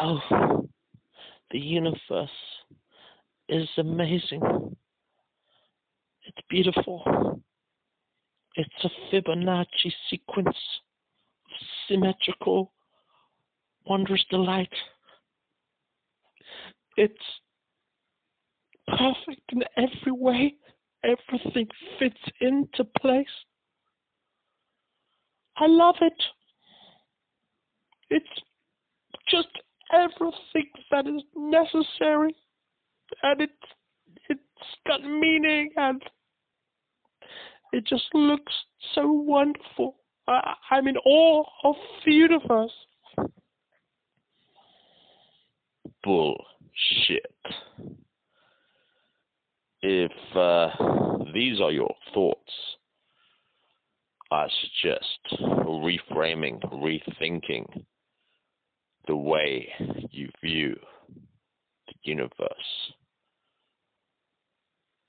Oh, the universe is amazing. It's beautiful. It's a Fibonacci sequence of symmetrical, wondrous delight. It's perfect in every way. Everything fits into place. I love it. It's everything that is necessary, and it's it's got meaning, and it just looks so wonderful. I, I'm in awe of the universe. Bullshit. If uh, these are your thoughts, I suggest reframing, rethinking the way you view the universe.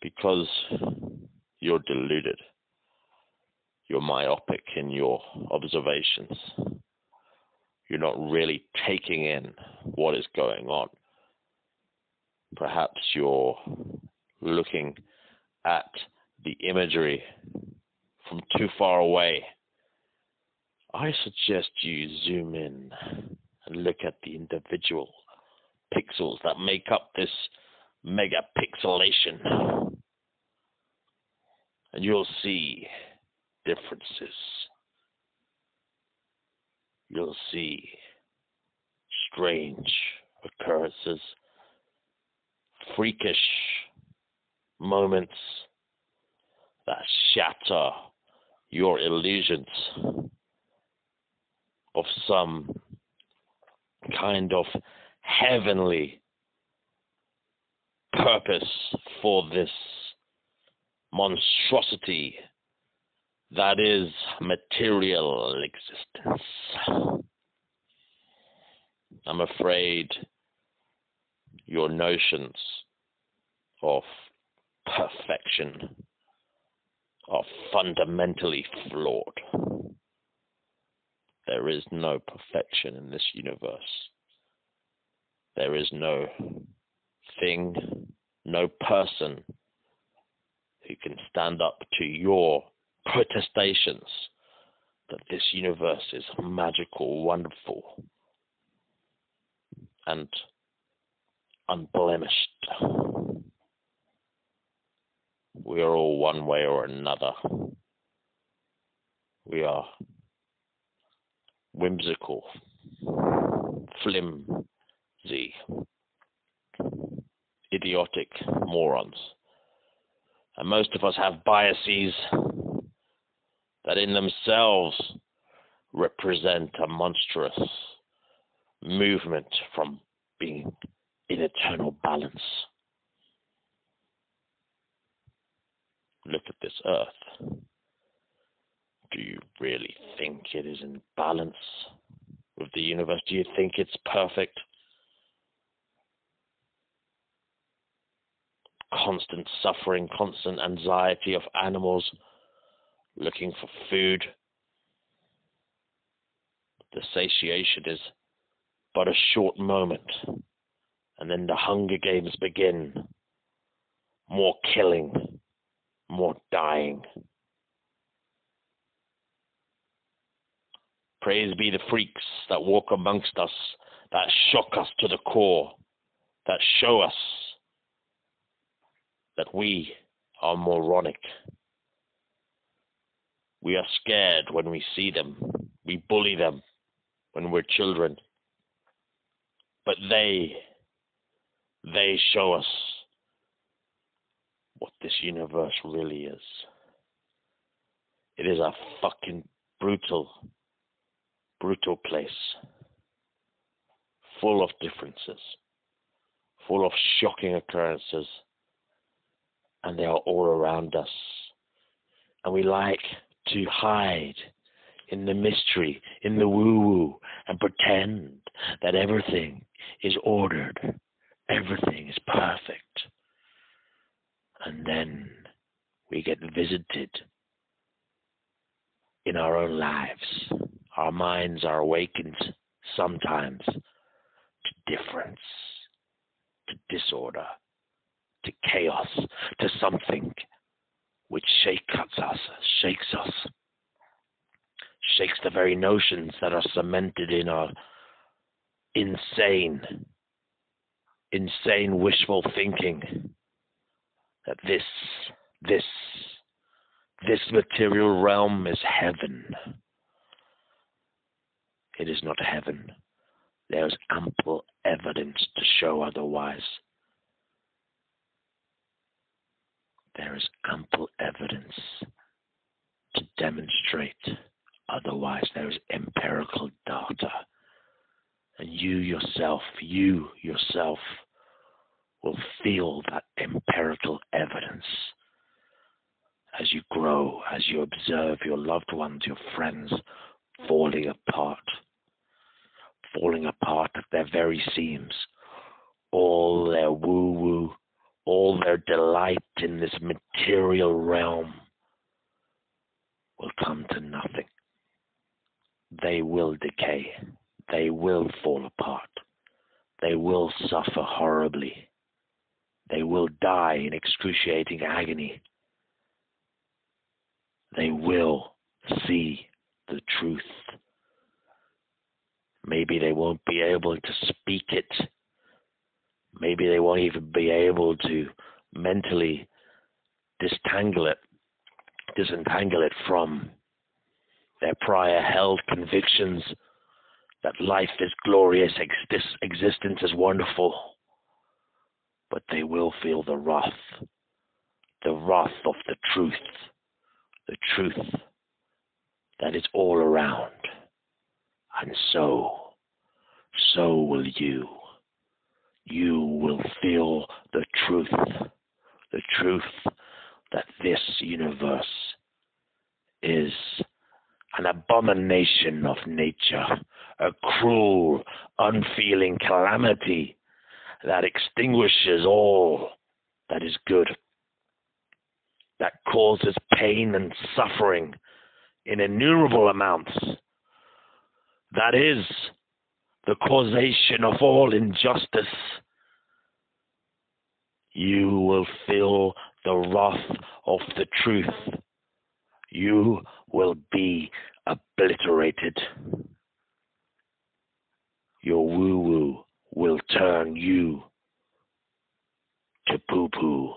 Because you're deluded, you're myopic in your observations, you're not really taking in what is going on. Perhaps you're looking at the imagery from too far away. I suggest you zoom in look at the individual pixels that make up this megapixelation. And you'll see differences. You'll see strange occurrences, freakish moments that shatter your illusions of some kind of heavenly purpose for this monstrosity that is material existence. I'm afraid your notions of perfection are fundamentally flawed. There is no perfection in this universe. There is no thing, no person who can stand up to your protestations that this universe is magical, wonderful, and unblemished. We are all one way or another. We are whimsical, flimsy, idiotic morons. And most of us have biases that in themselves represent a monstrous movement from being in eternal balance. Look at this earth. Do you really think it is in balance with the universe? Do you think it's perfect? Constant suffering, constant anxiety of animals looking for food. The satiation is but a short moment, and then the hunger games begin. More killing, more dying. Praise be the freaks that walk amongst us, that shock us to the core, that show us that we are moronic. We are scared when we see them. We bully them when we're children. But they, they show us what this universe really is. It is a fucking brutal, brutal place. Full of differences. Full of shocking occurrences. And they are all around us. And we like to hide in the mystery, in the woo woo, and pretend that everything is ordered, everything is perfect. And then we get visited in our own lives. Our minds are awakened sometimes to difference, to disorder, to chaos, to something which shakes us, shakes us, shakes the very notions that are cemented in our insane, insane wishful thinking that this, this, this material realm is heaven. It is not heaven. There's ample evidence to show otherwise. There is ample evidence to demonstrate otherwise. There is empirical data. And you yourself, you yourself, will feel that empirical evidence as you grow, as you observe your loved ones, your friends falling apart, falling apart at their very seams. All their woo woo, all their delight in this material realm will come to nothing. They will decay. They will fall apart. They will suffer horribly. They will die in excruciating agony. They will see the truth. Maybe they won't be able to speak it. Maybe they won't even be able to mentally disentangle it, disentangle it from their prior held convictions that life is glorious, existence is wonderful but they will feel the wrath, the wrath of the truth, the truth that is all around. And so, so will you. You will feel the truth, the truth that this universe is an abomination of nature, a cruel, unfeeling calamity that extinguishes all that is good, that causes pain and suffering in innumerable amounts. That is the causation of all injustice. You will feel the wrath of the truth. You will be obliterated. Your woo woo will turn you to poo poo.